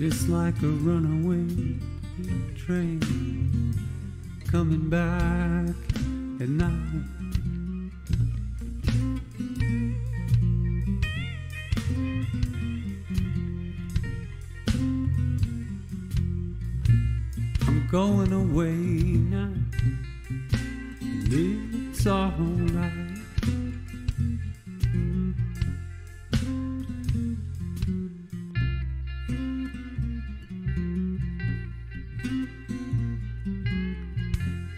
Just like a runaway train coming back at night. Going away now. and It's alright.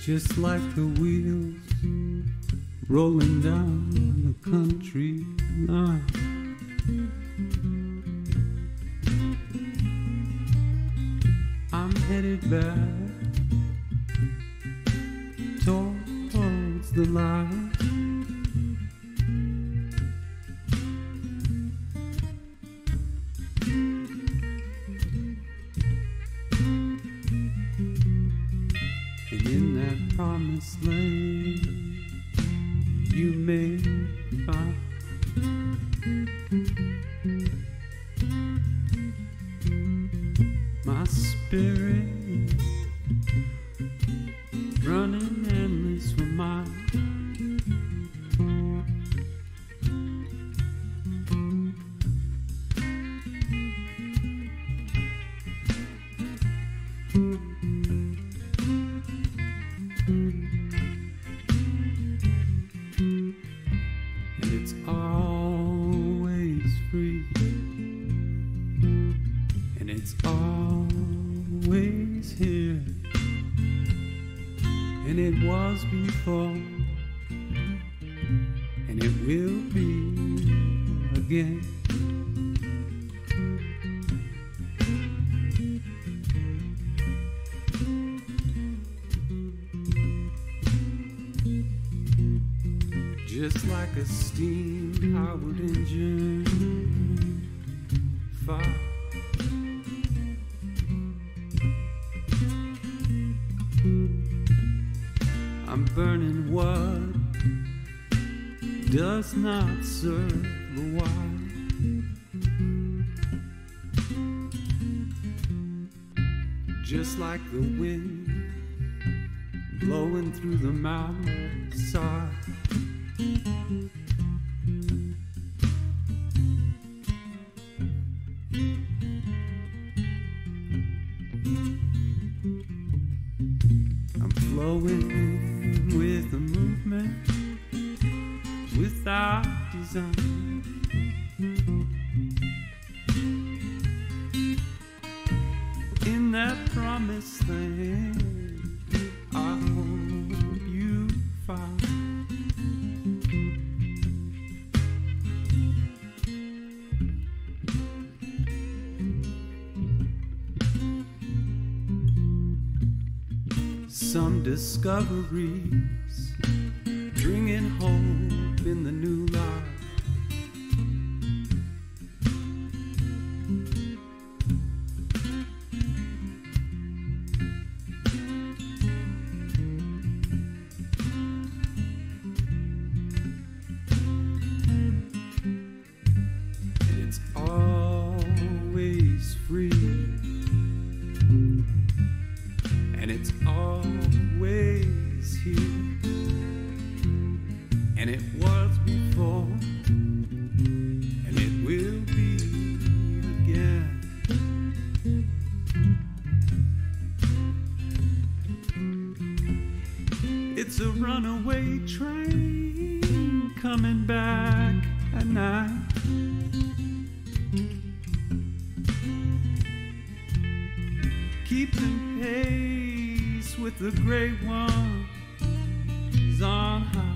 Just like the wheels rolling down the country line. I'm headed back towards the light. And in that promised land, you may find my spirit it's always free. And it's always here. And it was before. And it will be again. Just like a steam powered engine. Fire. I'm burning what does not serve the wild. Just like the wind blowing through the mountainside. Flowing with the movement without design. In that promised land, Some discoveries bringing hope in the new life. And it's always free. And it's always It's a runaway train coming back at night. Keeping pace with the great ones on high.